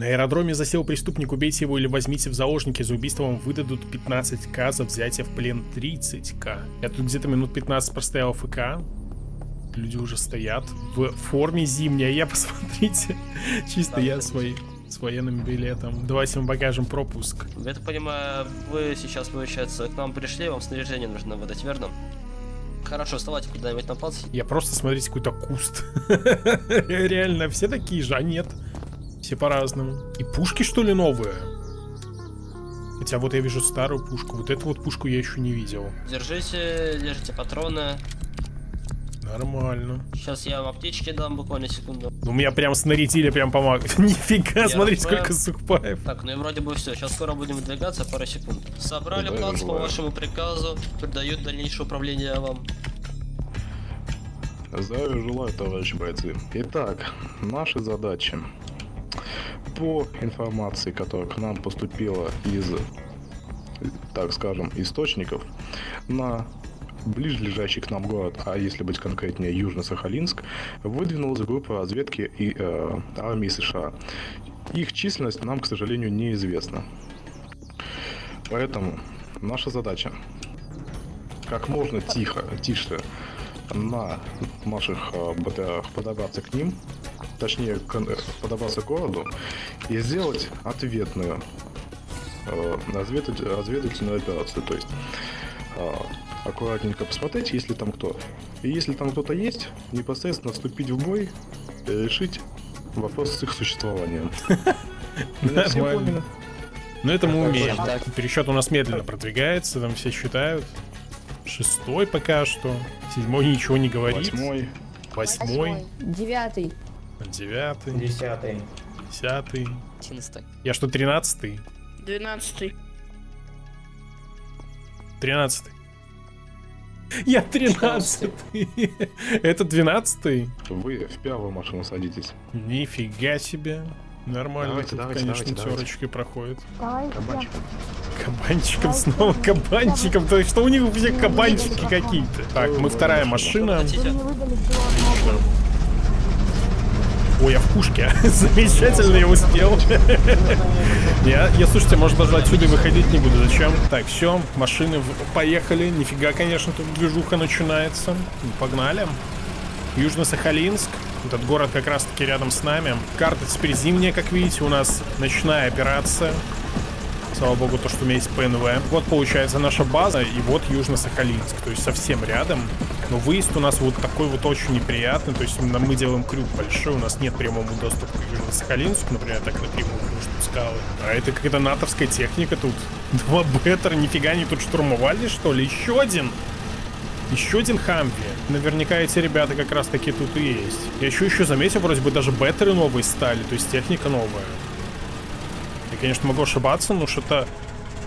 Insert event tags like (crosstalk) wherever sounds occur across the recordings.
На аэродроме засел преступник, убейте его или возьмите в заложники. За убийство вам выдадут 15к, за взятие в плен 30к. Я тут где-то минут 15 простоял ФК. Люди уже стоят в форме зимней. Я, (laughs) посмотрите, чисто я свои с военным билетом. Давайте мы покажем пропуск. Я так понимаю, вы сейчас, получается, к нам пришли, вам снаряжение нужно выдать, верно? Хорошо, вставайте куда-нибудь на плац. Я просто, смотрите, какой-то куст. (laughs) Реально, все такие же, а нет. Все по-разному. И пушки, что ли, новые? Хотя вот я вижу старую пушку. Вот эту вот пушку я еще не видел. Держите, держите патроны. Нормально. Сейчас я вам аптечки дам, буквально секунду. Ну, меня прям снарядили, прям помог. (laughs) Нифига, Я смотрите, прям- сколько сухпаев. Так, ну и вроде бы все. Сейчас скоро будем выдвигаться, пару секунд. Собрали Куда я плац по вашему приказу. Передают дальнейшее управление вам. Здравия желаю, товарищи бойцы. Итак, наши задачи. По информации, которая к нам поступила из, так скажем, источников, на ближайший к нам город, а если быть конкретнее, Южно-Сахалинск, выдвинулась группа разведки и э, армии США. Их численность нам, к сожалению, неизвестна. Поэтому наша задача как можно тихо, тише на наших э, БТРах подобраться к ним, точнее подобраться к городу и сделать ответную э, разведать- разведывательную операцию. То есть э, аккуратненько посмотреть, есть ли там кто. И если там кто-то есть, непосредственно вступить в бой и решить вопрос с их существованием. (laughs) Все Нормально. поняли? Ну, это мы умеем. Пересчет у нас медленно продвигается, там все считают. Шестой пока что. Седьмой ничего не говорит. Восьмой. Восьмой. Девятый. Девятый. Десятый. Десятый. Одиннадцатый. Я что, тринадцатый? Двенадцатый. Тринадцатый. Я тринадцатый. Это двенадцатый? Вы в первую машину садитесь. Нифига себе. Нормально. Давайте, тут, давайте, конечно, давайте, терочки проходят. Кабанчик. Кабанчиком снова кабанчиком. То есть что у них у всех кабанчики какие-то? Так, мы вторая машина. Хотите? Я в пушке. (laughs) Замечательно, я успел. Я, я, слушайте, может даже отсюда выходить не буду. Зачем? Так, все, машины в- поехали. Нифига, конечно, тут движуха начинается. Погнали. Южно-Сахалинск. Этот город как раз-таки рядом с нами. Карта теперь зимняя, как видите. У нас ночная операция. Слава богу, то, что у меня есть ПНВ. Вот получается наша база, и вот Южно-Сахалинск. То есть совсем рядом. Но выезд у нас вот такой вот очень неприятный. То есть именно мы делаем крюк большой, у нас нет прямого доступа к Южно-Сахалинску, например, так напрямую кружат скалы. А это какая-то натовская техника тут. (laughs) Два беттера, нифига они тут штурмовали, что ли? Еще один! Еще один Хамви. Наверняка эти ребята как раз таки тут и есть. Я еще еще заметил, вроде бы даже беттеры новые стали, то есть техника новая. Конечно, могу ошибаться, но что-то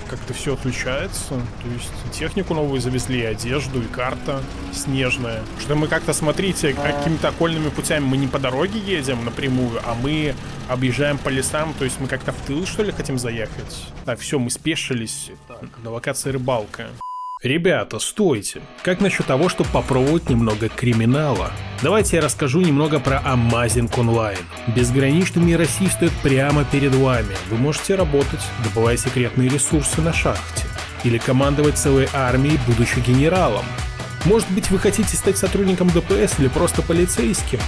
как-то все отличается. То есть технику новую завезли, и одежду, и карта снежная. Что мы как-то, смотрите, какими-то окольными путями мы не по дороге едем напрямую, а мы объезжаем по лесам, то есть мы как-то в тыл, что ли, хотим заехать? Так, все, мы спешились. На локации рыбалка. Ребята, стойте. Как насчет того, чтобы попробовать немного криминала? Давайте я расскажу немного про Amazing Online. Безграничный мир России стоит прямо перед вами. Вы можете работать, добывая секретные ресурсы на шахте. Или командовать целой армией, будучи генералом. Может быть, вы хотите стать сотрудником ДПС или просто полицейским?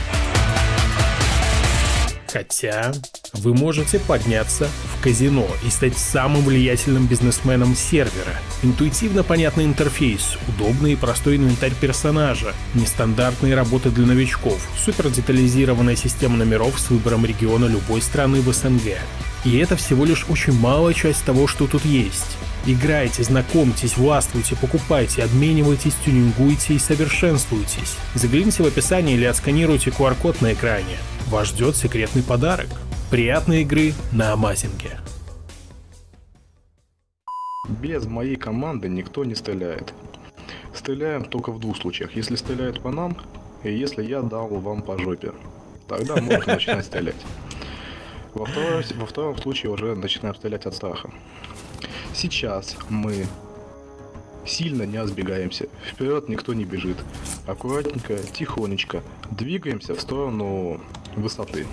Хотя вы можете подняться в казино и стать самым влиятельным бизнесменом сервера. Интуитивно понятный интерфейс, удобный и простой инвентарь персонажа, нестандартные работы для новичков, супер детализированная система номеров с выбором региона любой страны в СНГ. И это всего лишь очень малая часть того, что тут есть. Играйте, знакомьтесь, властвуйте, покупайте, обменивайтесь, тюнингуйте и совершенствуйтесь. Загляните в описание или отсканируйте QR-код на экране. Вас ждет секретный подарок. Приятной игры на Амазинге. Без моей команды никто не стреляет. Стреляем только в двух случаях. Если стреляют по нам, и если я дал вам по жопе. Тогда можно начинать стрелять. Во, второй- во втором случае уже начинаем стрелять от страха. Сейчас мы сильно не разбегаемся. Вперед никто не бежит. Аккуратненько, тихонечко двигаемся в сторону высоты.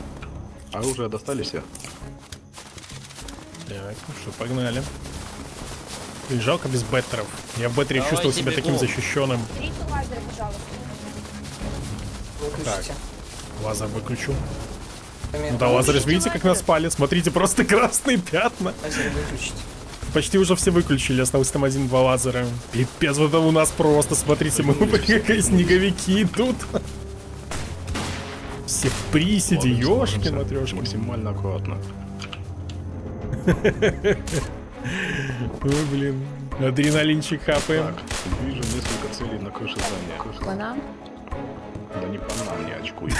Оружие достали все? Так, ну что, погнали. Блин, жалко без беттеров. Я в беттере чувствовал себя таким бегом. защищенным. Берите лазер, пожалуйста. Выключите. Лазер выключу. Ну да, лазер, видите, как нас спали? Смотрите, просто (laughs) красные пятна. Почти уже все выключили, осталось там один-два лазера. Пипец, вот это у нас просто, смотрите, мы (laughs) как снеговики идут. Все Ложимся, ёшки матрешки. Максимально аккуратно. (laughs) Ой, блин. Адреналинчик хапаем. Так, вижу несколько целей на крыше здания. По нам? Да не по нам, не очкуй.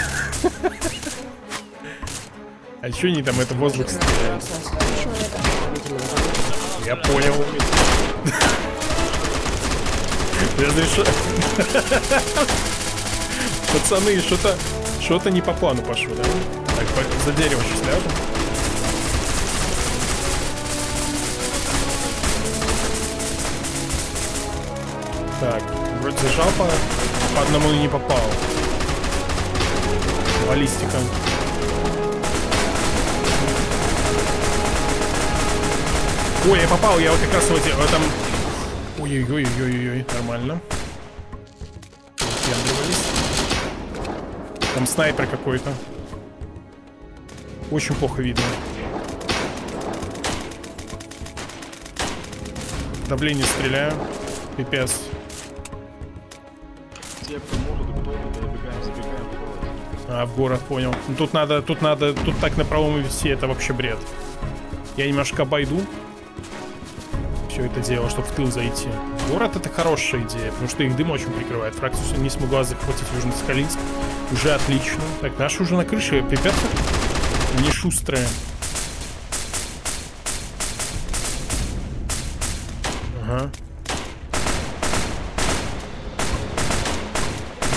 А чё они там, это воздух стреляют? Я понял. (laughs) Разрешу... (laughs) Пацаны, что-то... Что-то не по плану пошло, да? Так, за дерево сейчас ляжем. Так, вроде зажал по, по одному не попал. Баллистика. Ой, я попал, я вот как раз вот в этом... Ой-ой-ой-ой-ой, нормально. Выпендривались. Там снайпер какой-то. Очень плохо видно. Давление стреляю. Пипец. Те, кто может, забегаем, забегаем. А, в город, понял. Ну, Тут надо, тут надо, тут так на проломе вести, это вообще бред. Я немножко обойду все это дело, чтобы в тыл зайти. Город это хорошая идея, потому что их дым очень прикрывает. Фракцию не смогла захватить Южно-Сахалинск. Уже отлично. Так, наши уже на крыше. Препятствия не шустрые. Ага.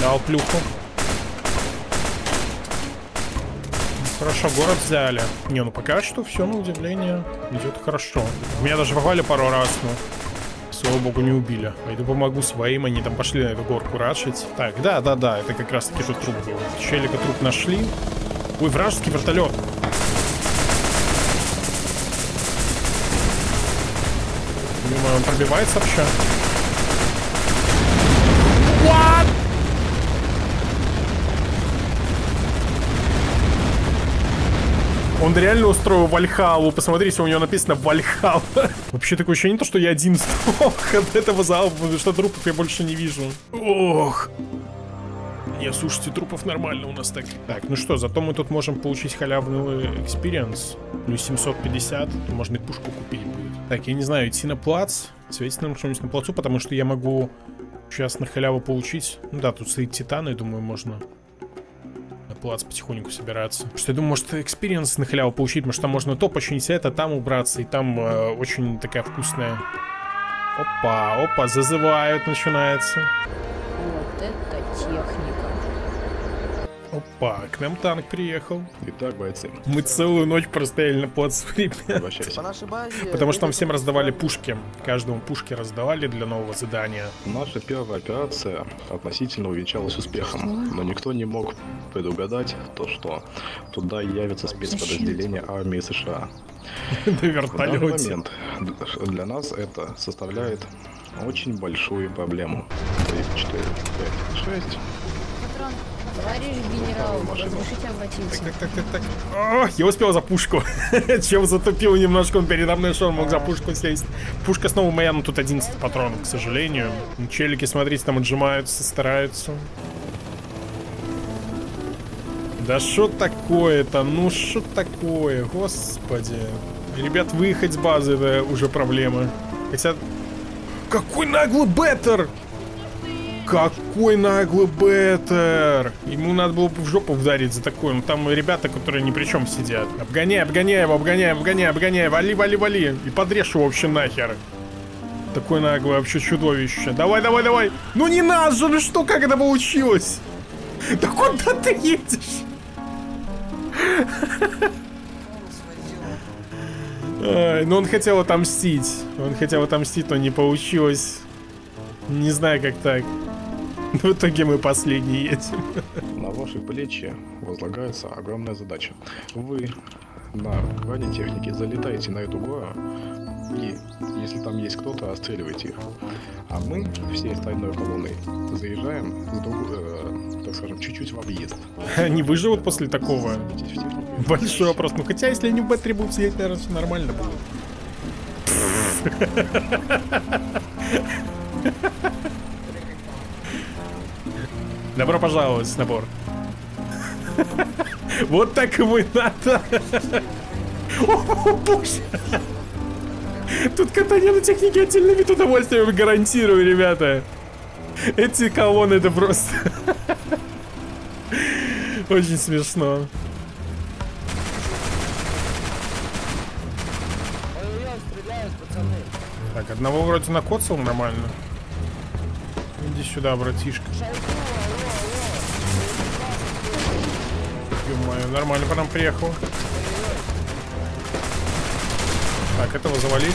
Дал плюху. Хорошо, город взяли. Не, ну пока что все, на удивление, идет хорошо. Меня даже попали пару раз, но, слава богу, не убили. Пойду помогу своим, они там пошли на эту горку рашить. Так, да, да, да, это как раз таки тут труп был. Челика труп нашли. Ой, вражеский вертолет. Думаю, он пробивается вообще. Он реально устроил Вальхалу. Посмотрите, у него написано Вальхала. (laughs) Вообще такое ощущение, то, что я один сдох от этого залпа, что трупов я больше не вижу. Ох. Не, слушайте, трупов нормально у нас так. Так, ну что, зато мы тут можем получить халявный experience. Плюс 750, то можно и пушку купить будет. Так, я не знаю, идти на плац, светить нам что-нибудь на плацу, потому что я могу сейчас на халяву получить. Ну да, тут стоит титан, и думаю, можно плац потихоньку собираться. Что я думаю, может, experience на халяву получить, потому что там можно то починить это, там убраться, и там э, очень такая вкусная... Опа, опа, зазывают, начинается. Вот это техника. Опа, к нам танк приехал. Итак, бойцы, Мы целую ночь простояли на плацу, ребят. обращайся. нашей базе... Потому что там всем раздавали пушки. Каждому пушки раздавали для нового задания. Наша первая операция относительно увенчалась успехом, но никто не мог предугадать то, что туда явится спецподразделение армии США. (laughs) На В данный вертолете. момент для нас это составляет очень большую проблему. 3, 4, 5, 6. Патрон, товарищ генерал, разрешите обратиться? Так, так, так, так. О, я успел за пушку. (laughs) Чем затупил немножко, он передо мной шел, мог за пушку сесть. Пушка снова моя, но тут 11 патронов, к сожалению. Челики, смотрите, там отжимаются, стараются. Да что такое-то? Ну что такое? Господи. Ребят, выехать с базы это уже проблема. Хотя... Какой наглый беттер! Какой наглый беттер! Ему надо было бы в жопу вдарить за такое. Ну там ребята, которые ни при чем сидят. Обгоняй, обгоняй его, обгоняй, обгоняй, обгоняй. Вали, вали, вали. И подрежь его вообще нахер. Такой наглый вообще чудовище. Давай, давай, давай. Ну не нас же, ну что, как это получилось? Да куда ты едешь? Ну он хотел отомстить. Он хотел отомстить, но не получилось. Не знаю, как так. (laughs) В итоге мы последние едем. На ваши плечи возлагается огромная задача. Вы на бронетехнике, залетайте на эту гору, и если там есть кто-то, отстреливайте их. А мы всей остальной колонной заезжаем, друг- э, так скажем, чуть-чуть в объезд. (laughs) Они выживут после такого? Большой вопрос. Ну хотя, если они в Б3 будут сидеть, наверное, все нормально будет. (laughs) Добро пожаловать на борт. (laughs) Вот так ему и надо. (laughs) Тут катание на технике отдельный вид удовольствия, я гарантирую, ребята. Эти колонны это просто... (laughs) Очень смешно. Так, одного вроде накоцал нормально. Иди сюда, братишка. Ё-моё, нормально по нам приехал. Так, этого завалили.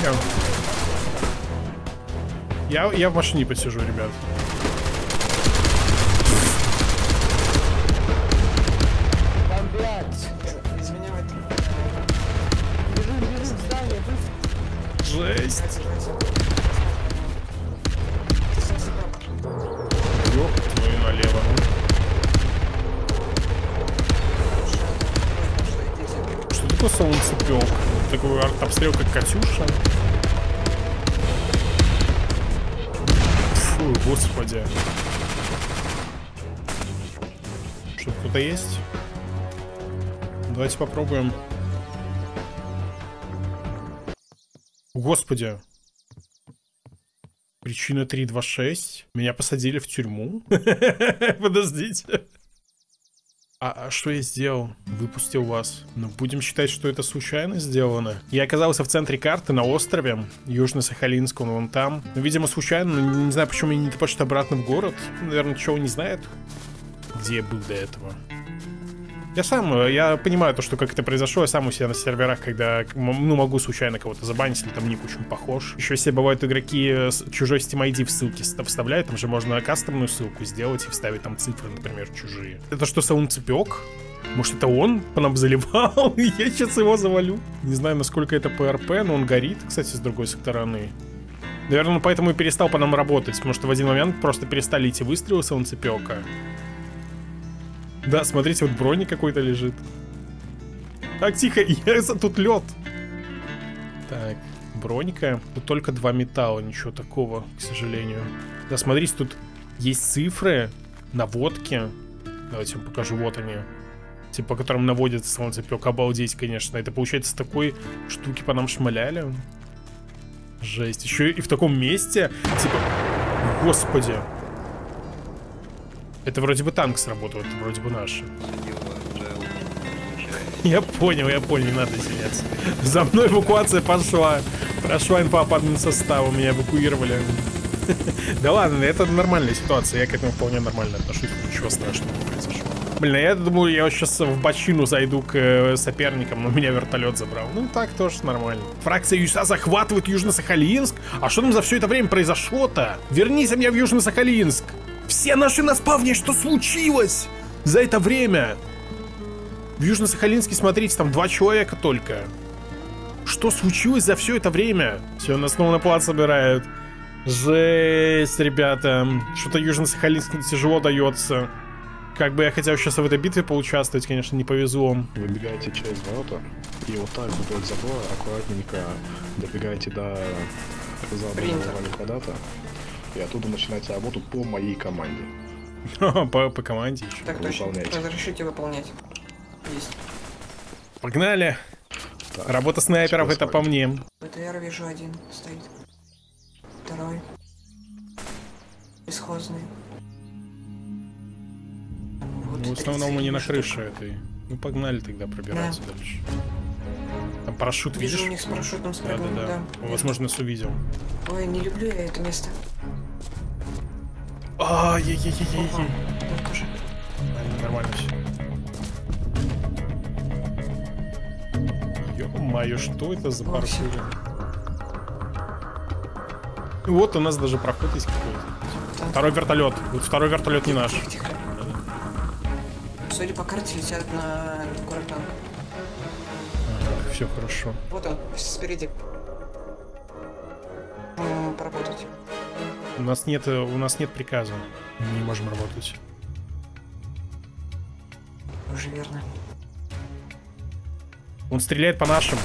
Я, я в машине посижу, ребят. Жесть. Что такое солнцепёк? Такой артобстрел, как Катюша? Фу, господи. Что, кто-то есть? Давайте попробуем. Господи. Причина 326. Меня посадили в тюрьму. (laughs) Подождите. А, а что я сделал? Выпустил вас. Ну, будем считать, что это случайно сделано. Я оказался в центре карты на острове Южно-Сахалинском, вон там. Ну, видимо, случайно. но Не знаю, почему меня не топочет обратно в город. Наверное, чего не знает, где я был до этого. Я сам, э, я понимаю то, что как это произошло, я сам у себя на серверах, когда, ну, могу случайно кого-то забанить, или там ник очень похож. Еще все бывают игроки э, чужой Steam ID в ссылке ст- вставляют, там же можно кастомную ссылку сделать и вставить там цифры, например, чужие. Это что, саундцепек? Может, это он по нам заливал? (laughs) Я сейчас его завалю. Не знаю, насколько это PRP, но он горит, кстати, с другой стороны. Наверное, поэтому и перестал по нам работать, потому что в один момент просто перестали идти выстрелы саундцепека. Да, смотрите, вот брони какой-то лежит. Так, тихо, (laughs) я, тут лед. Так, броника. Тут только два металла, ничего такого, к сожалению. Да, смотрите, тут есть цифры, наводки. Давайте вам покажу, вот они. Типа, по которым наводится солнцепек. Обалдеть, конечно. Это, получается, такой штуки по нам шмаляли. Жесть. Еще и в таком месте. Типа, господи. Это вроде бы танк сработал, это вроде бы наш. Я понял, я понял, не надо извиняться. За мной эвакуация пошла. Прошла инфа по админ составу, меня эвакуировали. Да ладно, это нормальная ситуация, я к этому вполне нормально отношусь, ничего страшного не произошло. Блин, а я думаю, я сейчас в бочину зайду к э, соперникам, но меня вертолет забрал. Ну так тоже нормально. Фракция ЮСА захватывает Южно-Сахалинск? А что там за все это время произошло-то? Вернись меня в Южно-Сахалинск! Все наши на спавне, что случилось за это время? В Южно-Сахалинске, смотрите, там два человека только. Что случилось за все это время? Все, нас снова на плац собирают. Жесть, ребята. Что-то Южно-Сахалинску тяжело дается. Как бы я хотел сейчас в этой битве поучаствовать, конечно, не повезло. Выбегаете через ворота и вот так вдоль забора аккуратненько добегаете до вами квадрата и оттуда начинаете работу по моей команде. (laughs) по, по команде еще. Так точно. Разрешите выполнять. Есть. Погнали. Так, Работа снайперов это по мне. БТР вижу один стоит. Второй. Бесхозный. Вот Ну, в основном мы не на крыше этой. Ну погнали тогда пробираться дальше. Там парашют Вижу видишь? у них с парашютом Да, спрыгнул, да, да. да. Возможно, нас увидел. Ой, не люблю я это место. А, тоже. Нормально все. Ё-моё, что это за паркур? всё. Вот у нас даже проход есть какой-то. Второй вертолет. Вот второй вертолет не наш. Судя по карте, летят на город танк. все хорошо. Вот он, спереди. У нас нет, э, у нас нет приказа. Мы не можем работать. Уже верно. Он стреляет по нашим.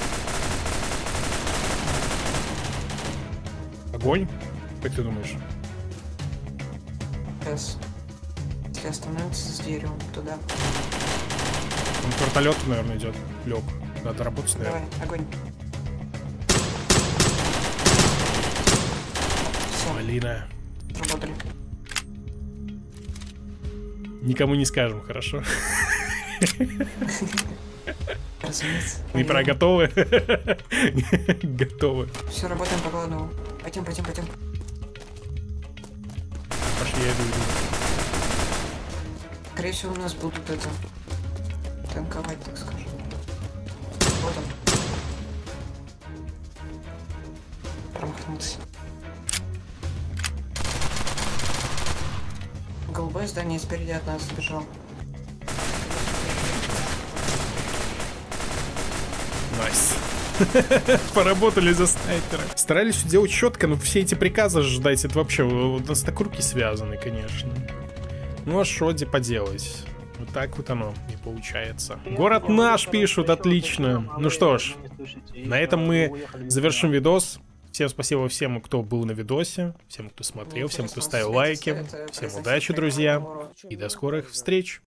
Огонь? Как ты думаешь? Сейчас. Все становятся с дверью туда. Он к вертолету, наверное, идет. Лег. Надо работать, Давай, наверное. огонь. Малина. работали. Никому не скажем, хорошо? Разумеется. Мы про готовы? Готовы. Все, работаем по главному. Пойдем, пойдем, пойдем. Пошли, я иду, иду. Скорее всего, у нас будут это... Танковать, так скажем. Голубое здание спереди от нас сбежал. Nice. (laughs) Поработали за снайпера. Старались все делать четко, но все эти приказы ждать, это вообще, у нас так руки связаны, конечно. Ну а что поделать? Вот так вот оно не получается. Город наш пишут, отлично. Ну что ж, на этом мы завершим видос. Всем спасибо всем, кто был на видосе, всем, кто смотрел, всем, кто ставил лайки. Всем удачи, друзья, и до скорых встреч.